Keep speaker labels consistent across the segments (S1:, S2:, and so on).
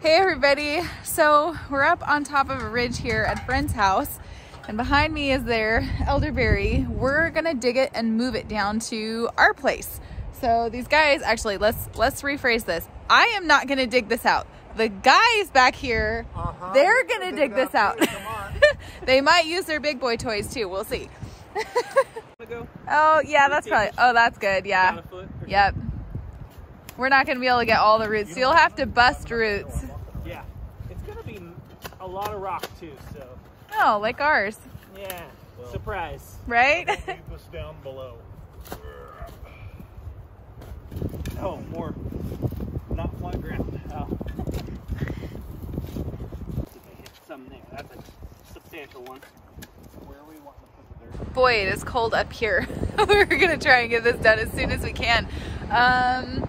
S1: Hey everybody, so we're up on top of a ridge here at friend's house and behind me is their elderberry. We're gonna dig it and move it down to our place. So these guys, actually let's let's rephrase this. I am not gonna dig this out. The guys back here, uh -huh. they're gonna dig, dig this out. they might use their big boy toys too, we'll see. oh yeah, that's probably, oh that's good, yeah. Yep. We're not gonna be able to get all the roots, so you'll have to bust roots.
S2: Yeah, it's gonna be a lot of rock too, so.
S1: Oh, like ours.
S2: Yeah, well, surprise.
S1: Right?
S3: keep us down below. Oh, more not flat ground. Oh.
S2: Some there. That's a substantial one. Where we wanting to put the dirt?
S1: Boy, it is cold up here. We're gonna try and get this done as soon as we can. Um,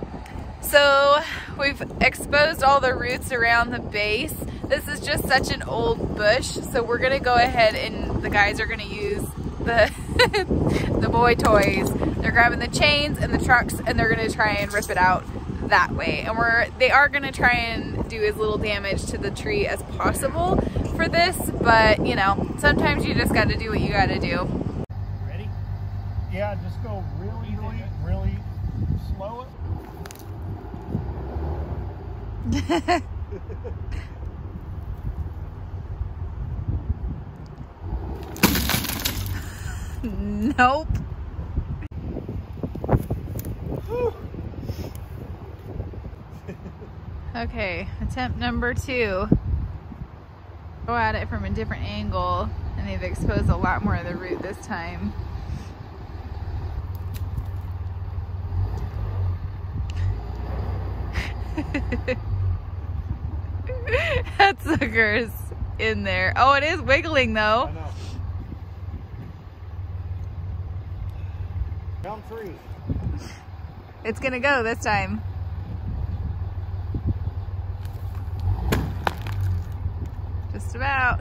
S1: so we've exposed all the roots around the base. This is just such an old bush, so we're gonna go ahead and the guys are gonna use the the boy toys. They're grabbing the chains and the trucks and they're gonna try and rip it out that way. And we're they are gonna try and do as little damage to the tree as possible for this, but you know, sometimes you just gotta do what you gotta do.
S3: Ready? Yeah, just go really, really, really slow.
S1: Nope. okay, attempt number two. Go at it from a different angle and they've exposed a lot more of the root this time. that sucker's in there. Oh, it is wiggling though.
S3: Round three.
S1: It's gonna go this time. Just about.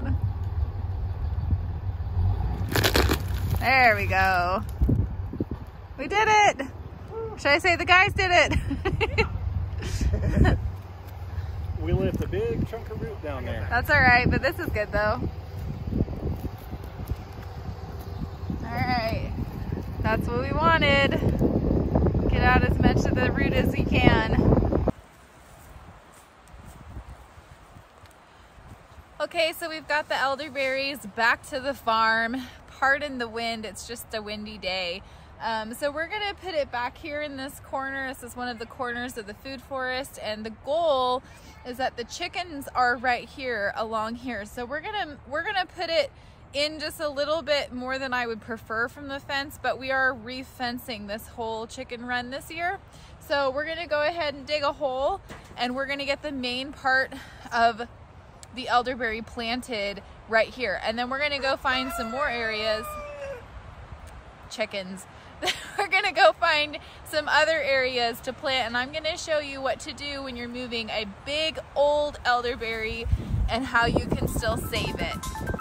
S1: There we go. We did it. Should I say the guys did it?
S3: we left a big chunk of root down there.
S1: That's all right, but this is good though. All right, that's what we wanted. Get out as much of the root as we can. Okay, so we've got the elderberries back to the farm. Pardon the wind, it's just a windy day. Um, so we're gonna put it back here in this corner. This is one of the corners of the food forest and the goal is that the chickens are right here along here. So we're gonna, we're gonna put it in just a little bit more than I would prefer from the fence, but we are re-fencing this whole chicken run this year. So we're gonna go ahead and dig a hole and we're gonna get the main part of the elderberry planted right here. And then we're gonna go find some more areas, chickens, we're gonna go find some other areas to plant and I'm gonna show you what to do when you're moving a big old elderberry and how you can still save it.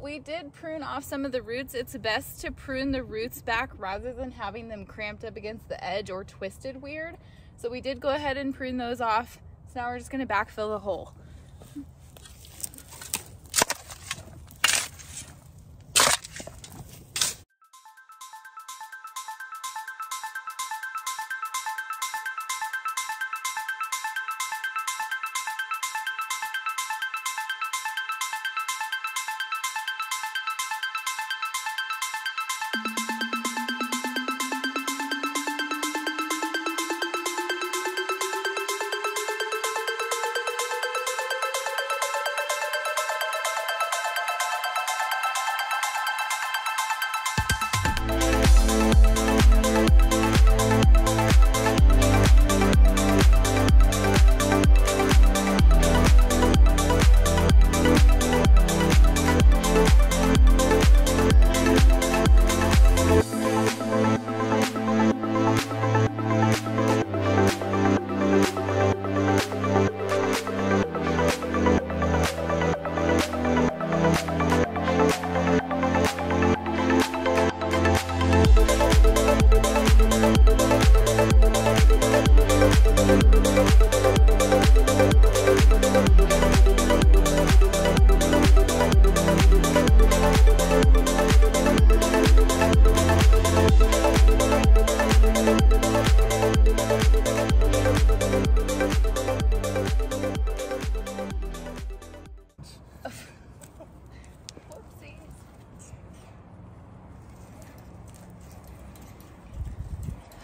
S1: We did prune off some of the roots. It's best to prune the roots back rather than having them cramped up against the edge or twisted weird. So we did go ahead and prune those off. So now we're just gonna backfill the hole.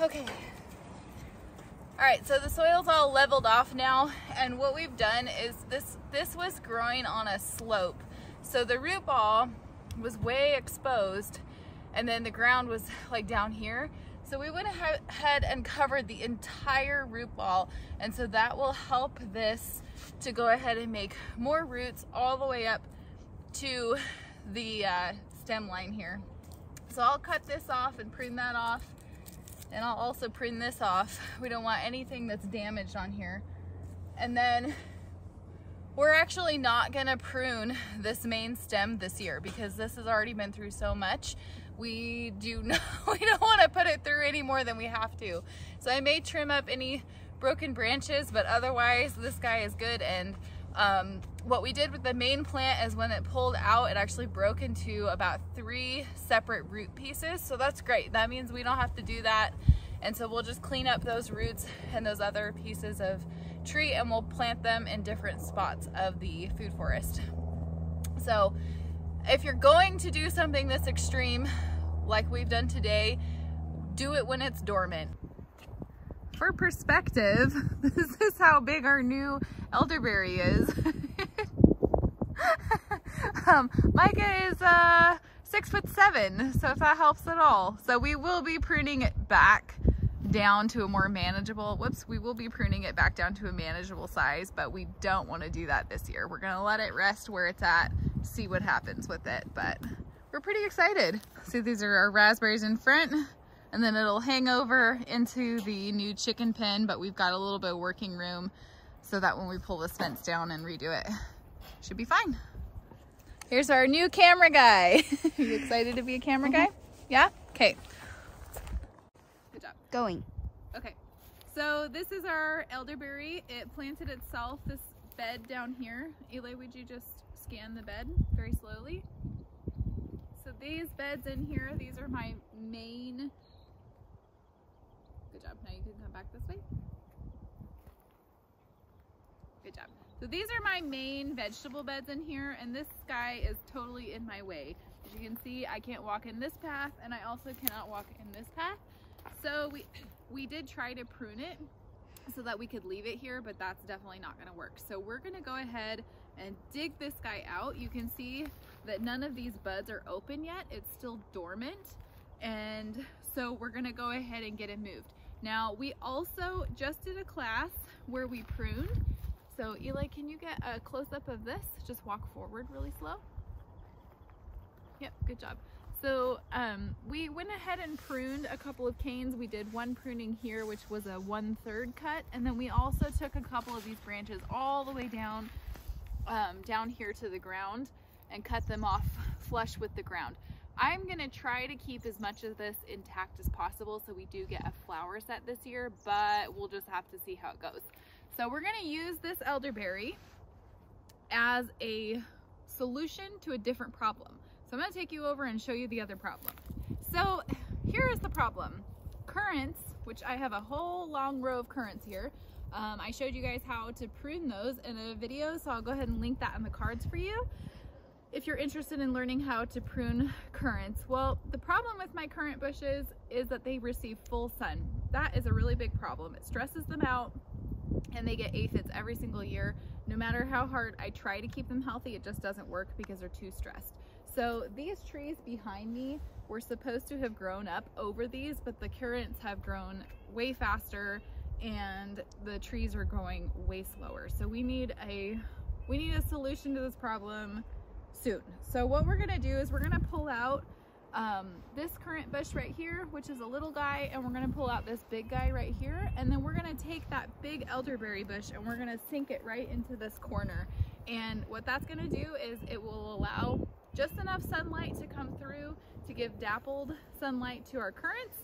S1: Okay. All right, so the soil's all leveled off now, and what we've done is this this was growing on a slope. So the root ball was way exposed, and then the ground was like down here. So we went ahead and covered the entire root ball, and so that will help this to go ahead and make more roots all the way up to the uh, stem line here. So I'll cut this off and prune that off and I'll also prune this off. We don't want anything that's damaged on here. And then we're actually not gonna prune this main stem this year because this has already been through so much. We do not, we don't wanna put it through any more than we have to. So I may trim up any broken branches, but otherwise this guy is good and um, what we did with the main plant is when it pulled out, it actually broke into about three separate root pieces. So that's great. That means we don't have to do that. And so we'll just clean up those roots and those other pieces of tree and we'll plant them in different spots of the food forest. So if you're going to do something this extreme, like we've done today, do it when it's dormant. For perspective, this is how big our new elderberry is. um, Micah is uh, six foot seven, so if that helps at all. So we will be pruning it back down to a more manageable, whoops, we will be pruning it back down to a manageable size, but we don't want to do that this year. We're going to let it rest where it's at, see what happens with it, but we're pretty excited. See, these are our raspberries in front, and then it'll hang over into the new chicken pen, but we've got a little bit of working room so that when we pull this fence down and redo it, should be fine. Here's our new camera guy. Are you excited to be a camera guy? Mm-hmm. Yeah? Okay. Good job.
S4: Going.
S1: Okay. So this is our elderberry. It planted itself, this bed down here. Eli, would you just scan the bed very slowly? So these beds in here, these are my main... Good job. Now you can come back this way. Good job. So these are my main vegetable beds in here and this guy is totally in my way. As you can see, I can't walk in this path and I also cannot walk in this path. So we, we did try to prune it so that we could leave it here, but that's definitely not gonna work. So we're gonna go ahead and dig this guy out. You can see that none of these buds are open yet. It's still dormant. And so we're gonna go ahead and get it moved. Now we also just did a class where we pruned so Eli, can you get a close-up of this? Just walk forward really slow. Yep, good job. So um, we went ahead and pruned a couple of canes. We did one pruning here, which was a one-third cut. And then we also took a couple of these branches all the way down, um, down here to the ground and cut them off flush with the ground. I'm gonna try to keep as much of this intact as possible so we do get a flower set this year, but we'll just have to see how it goes. So we're gonna use this elderberry as a solution to a different problem. So I'm gonna take you over and show you the other problem. So here is the problem. Currants, which I have a whole long row of currants here. Um, I showed you guys how to prune those in a video, so I'll go ahead and link that in the cards for you if you're interested in learning how to prune currants. Well, the problem with my currant bushes is that they receive full sun. That is a really big problem. It stresses them out and they get aphids every single year. No matter how hard I try to keep them healthy, it just doesn't work because they're too stressed. So these trees behind me were supposed to have grown up over these, but the currants have grown way faster and the trees are growing way slower. So we need a we need a solution to this problem soon. So what we're gonna do is we're gonna pull out um, this currant bush right here, which is a little guy, and we're gonna pull out this big guy right here, and then we're gonna take that big elderberry bush and we're gonna sink it right into this corner. And what that's gonna do is it will allow just enough sunlight to come through to give dappled sunlight to our currants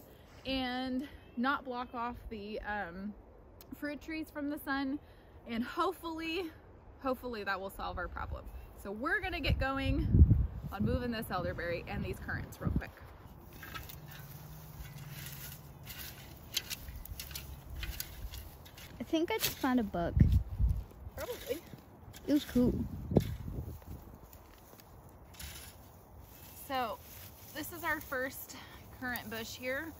S1: and not block off the um, fruit trees from the sun. And hopefully, hopefully that will solve our problem. So we're gonna get going on moving this elderberry and these currants real quick.
S4: I think I just found a bug.
S1: Probably.
S4: It was cool.
S1: So this is our first currant bush here.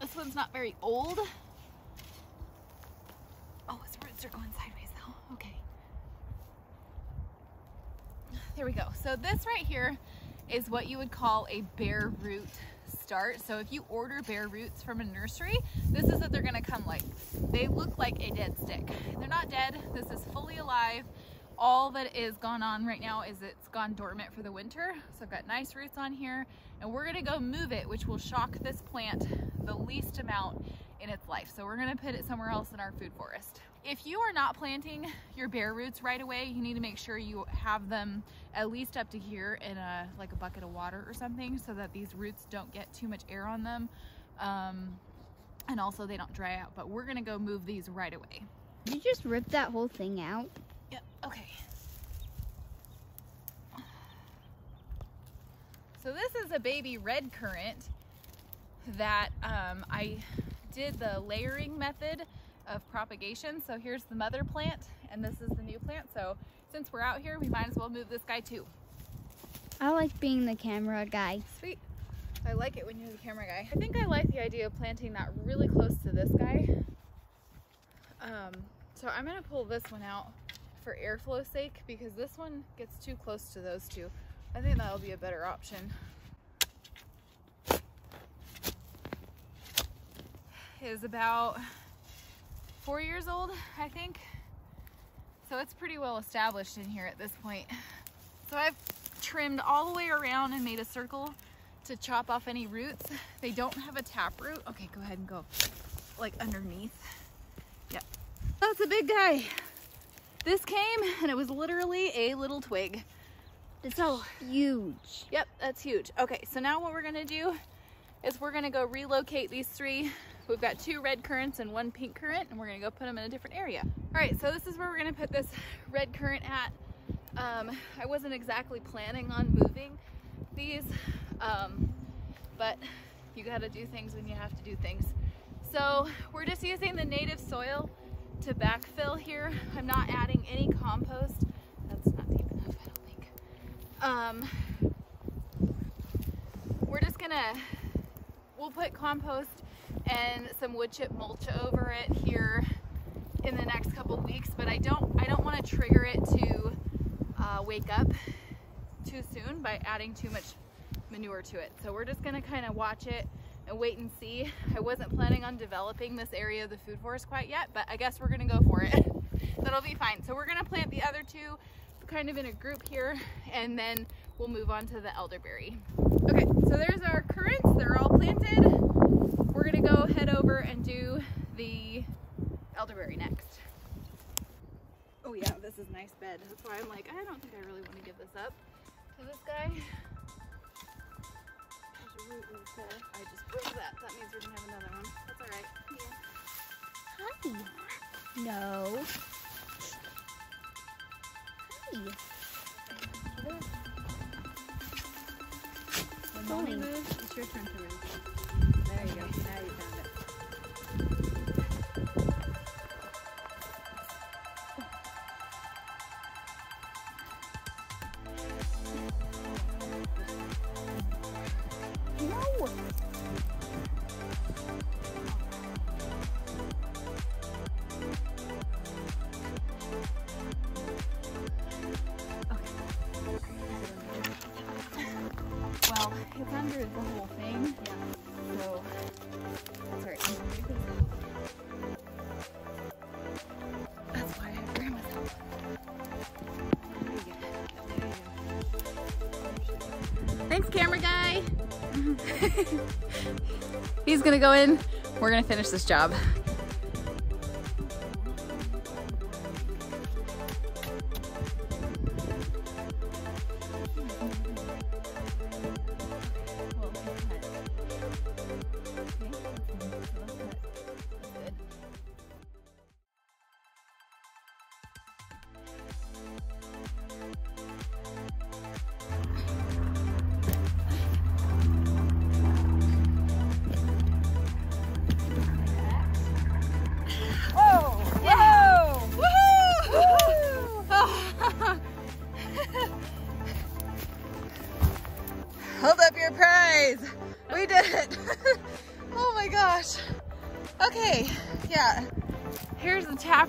S1: This one's not very old. Oh, its roots are going sideways though. Okay. There we go. So this right here is what you would call a bare root start. So if you order bare roots from a nursery, this is what they're gonna come like. They look like a dead stick. They're not dead. This is fully alive. All that is gone on right now is it's gone dormant for the winter. So I've got nice roots on here and we're gonna go move it, which will shock this plant the least amount in its life. So we're gonna put it somewhere else in our food forest. If you are not planting your bare roots right away, you need to make sure you have them at least up to here in a like a bucket of water or something so that these roots don't get too much air on them. Um, and also they don't dry out, but we're gonna go move these right away.
S4: Did you just rip that whole thing out?
S1: Yep, okay. So this is a baby red currant that um, I did the layering method of propagation. So here's the mother plant and this is the new plant. So since we're out here, we might as well move this guy too.
S4: I like being the camera guy.
S1: Sweet. I like it when you're the camera guy. I think I like the idea of planting that really close to this guy. Um, so I'm gonna pull this one out for airflow sake because this one gets too close to those two. I think that'll be a better option. Is about four years old, I think. So it's pretty well established in here at this point. So I've trimmed all the way around and made a circle to chop off any roots. They don't have a tap root. Okay, go ahead and go like underneath. Yep. That's a big guy. This came and it was literally a little twig.
S4: It's so huge.
S1: Yep, that's huge. Okay, so now what we're gonna do is we're gonna go relocate these three. We've got two red currants and one pink currant, and we're gonna go put them in a different area. All right, so this is where we're gonna put this red currant at. Um, I wasn't exactly planning on moving these, um, but you gotta do things when you have to do things. So we're just using the native soil to backfill here. I'm not adding any compost. That's not deep enough, I don't think. Um, we're just gonna, we'll put compost and some wood chip mulch over it here in the next couple weeks, but I don't, I don't wanna trigger it to uh, wake up too soon by adding too much manure to it. So we're just gonna kind of watch it and wait and see. I wasn't planning on developing this area of the food forest quite yet, but I guess we're gonna go for it. That'll be fine. So we're gonna plant the other two kind of in a group here and then we'll move on to the elderberry. Okay, so there's our currants. They're all planted. We're gonna go head over and do the elderberry next. Oh yeah, this is nice bed. That's why I'm like, I don't think I really want to give this up to this guy. There's a root right there. I just broke that. That means we're gonna have another one. That's all right. Yeah.
S4: Hi. No. Hi.
S1: When
S4: Mommy
S1: mommy
S4: moves,
S1: moves, it's your turn to move. There you.
S4: No.
S1: He's gonna go in. We're gonna finish this job.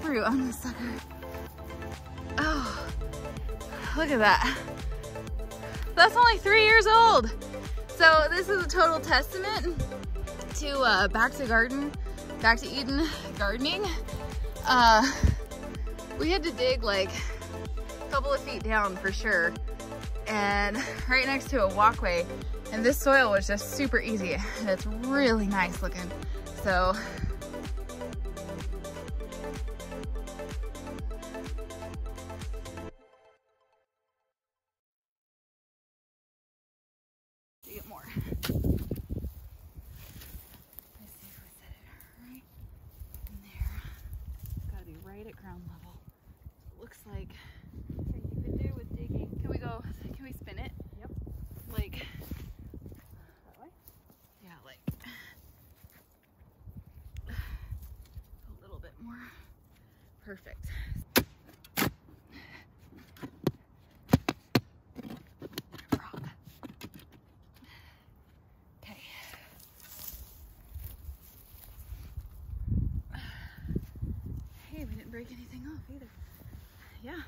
S1: Taproot on this sucker. Oh, look at that. That's only three years old. So this is a total testament to uh, back to garden, back to Eden gardening. Uh, we had to dig like a couple of feet down for sure and right next to a walkway and this soil was just super easy and it's really nice looking so ground level looks like you could do with digging. Can we go? Can we spin it? Yep. Like. That way? Yeah, like. A little bit more. Perfect. Rock. Okay. Hey, we didn't break anything off either. Yeah. Is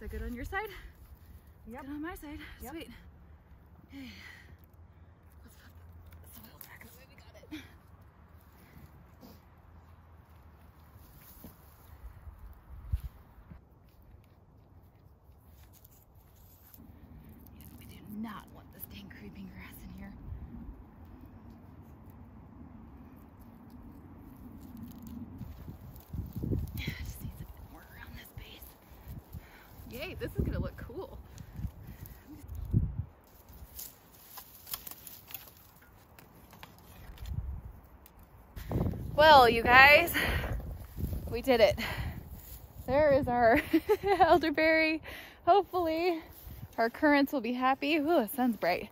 S1: that good on your side?
S3: Yep.
S1: Good on my side.
S3: Yep.
S1: Sweet. Okay. Let's put the soil back the way we got it. Yeah, we do not want this dang creeping grass in here. Just needs a bit more around this base. Yay, this is gonna look cool. Well, you guys, we did it. There is our elderberry. Hopefully, our currants will be happy. Ooh, the sun's bright.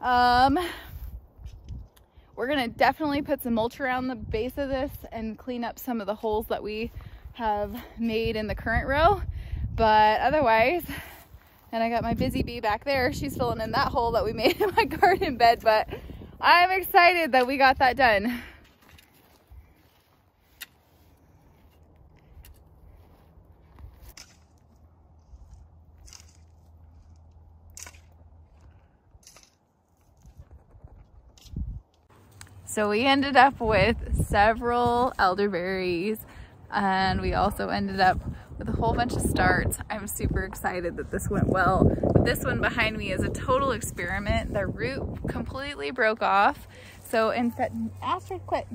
S1: Um, we're gonna definitely put some mulch around the base of this and clean up some of the holes that we have made in the currant row. But otherwise, and I got my busy bee back there. She's filling in that hole that we made in my garden bed, but I'm excited that we got that done. So we ended up with several elderberries and we also ended up with a whole bunch of starts. I'm super excited that this went well. This one behind me is a total experiment. The root completely broke off. So instead, Astrid, quit.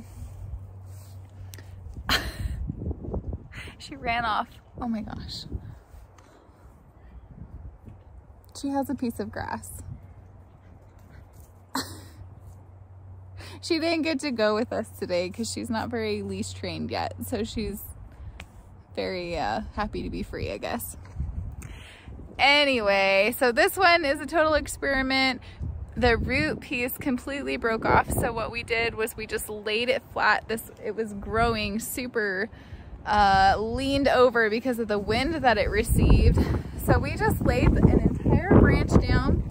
S1: She ran off. Oh my gosh. She has a piece of grass. she didn't get to go with us today because she's not very leash trained yet. So she's very uh, happy to be free, I guess. Anyway, so this one is a total experiment. The root piece completely broke off. So what we did was we just laid it flat. This It was growing super uh, leaned over because of the wind that it received. So we just laid an entire branch down.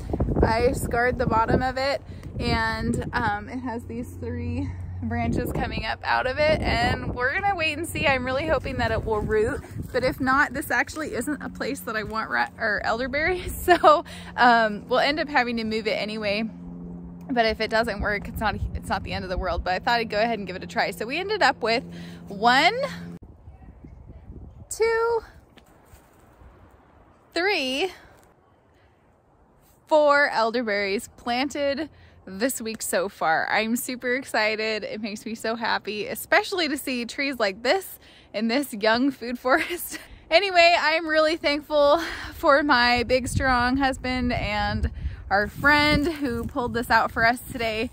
S1: I scarred the bottom of it and um, it has these three branches coming up out of it and we're gonna wait and see. I'm really hoping that it will root, but if not, this actually isn't a place that I want or elderberries. So um, we'll end up having to move it anyway. But if it doesn't work, it's not it's not the end of the world. But I thought I'd go ahead and give it a try. So we ended up with one, two, three, four elderberries planted this week so far. I'm super excited. It makes me so happy, especially to see trees like this in this young food forest. anyway, I'm really thankful for my big, strong husband and our friend who pulled this out for us today.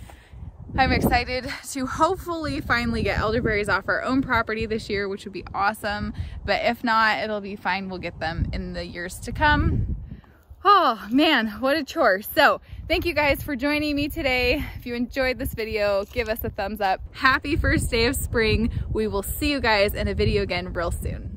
S1: I'm excited to hopefully finally get elderberries off our own property this year, which would be awesome. But if not, it'll be fine. We'll get them in the years to come. Oh man, what a chore. So thank you guys for joining me today. If you enjoyed this video, give us a thumbs up. Happy first day of spring. We will see you guys in a video again real soon.